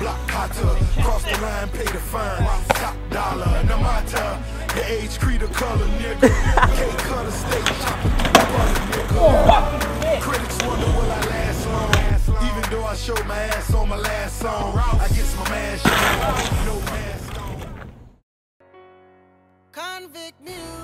Block hotter, cross the line, pay the fine. Top dollar, now my time. The age, creed, or color, nigga. Can't cut a steak, chop it through the butter, nigga. Critics wonder will I last long. Even though I showed my ass on my last song, I get my mask on. No mask on. Convict music.